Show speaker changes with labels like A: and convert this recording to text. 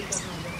A: Thank you so